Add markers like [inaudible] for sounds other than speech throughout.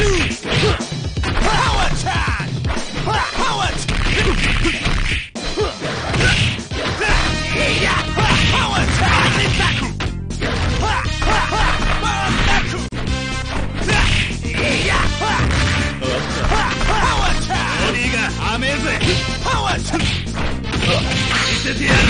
attack! Power attack! Power attack! Power attack! Power attack! Power attack!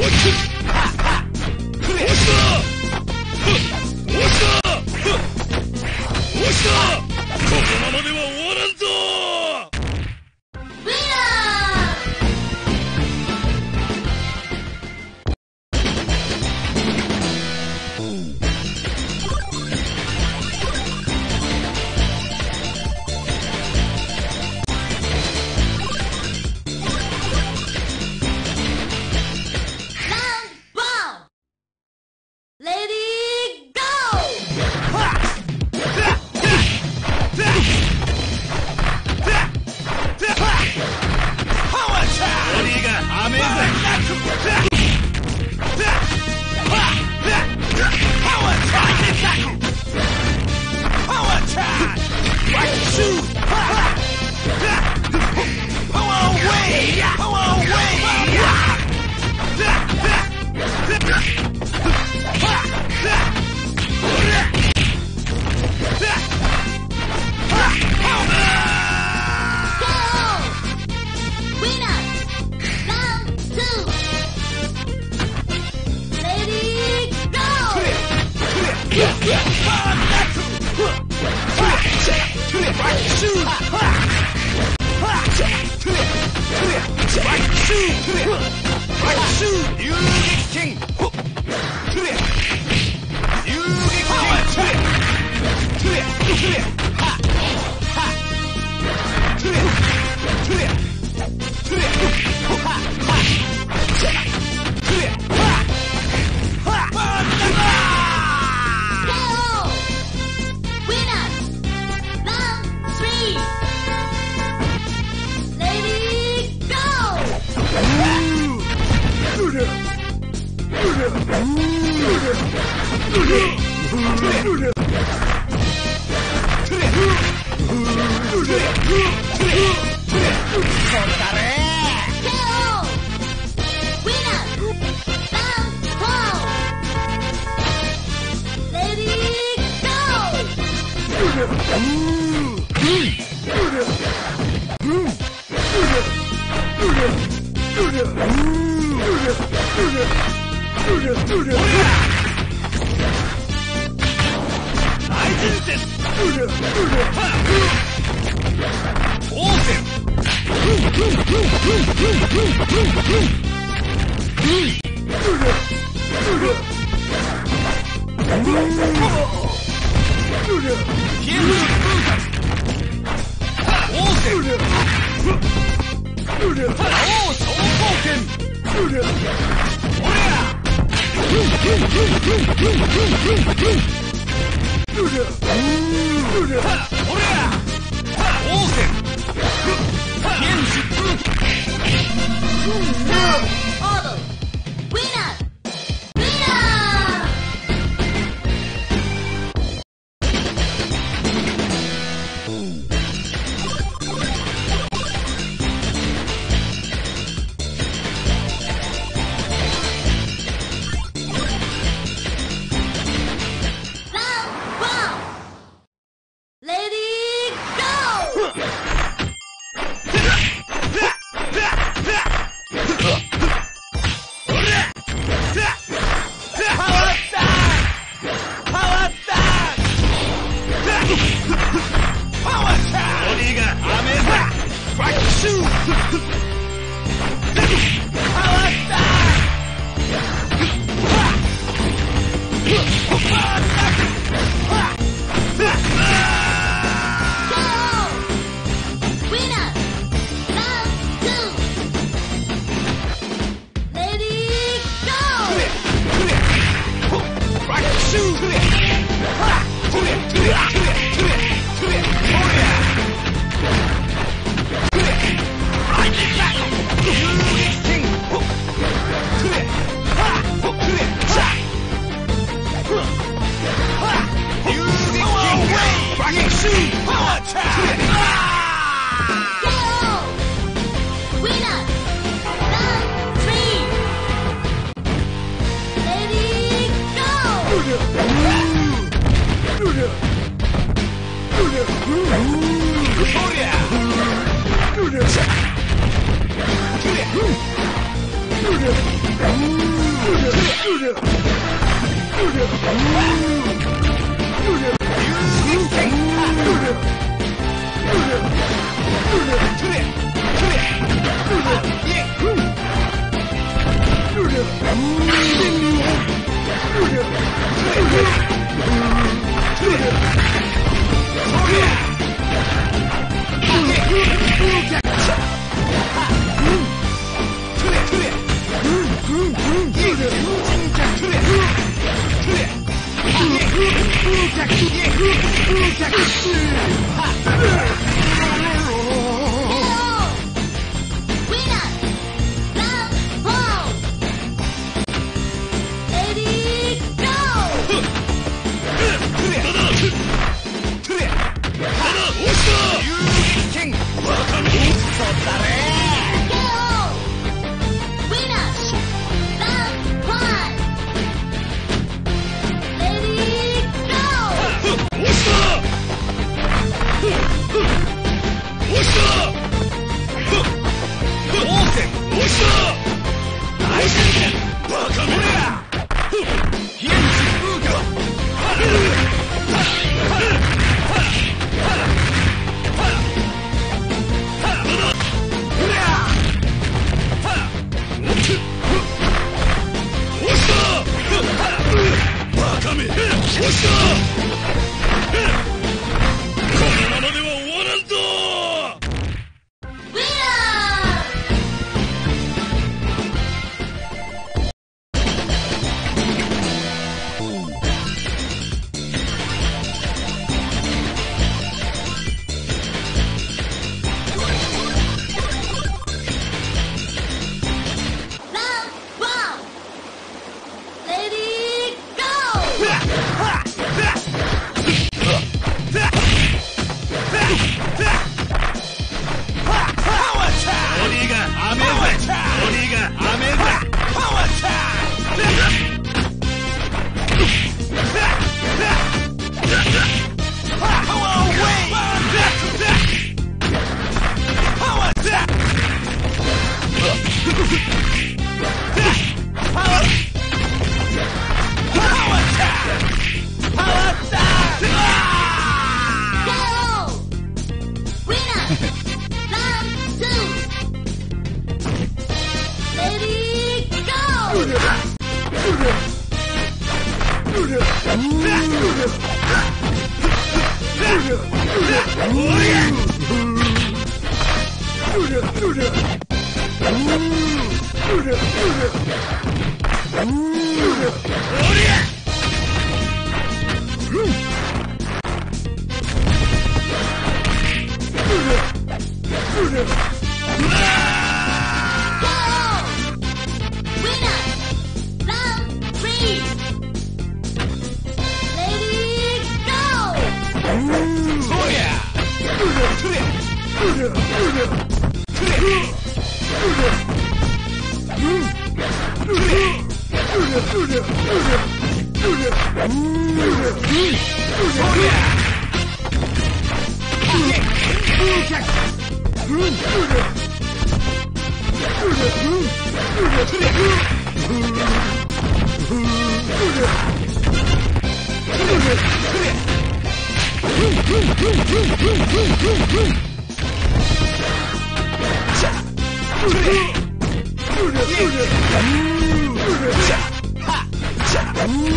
What's Here we go! 大王小刀剑，大王，我来！呜呜呜呜呜呜呜呜！大王，我来！大王剑，剑士，剑士。Oh yeah! Shut up! Broken!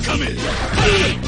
Welcome it!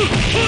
Hoo! [laughs]